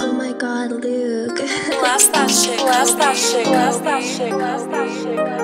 Oh my god, Luke. Blast that shit, blast that shit, blast that shit, blast that shit.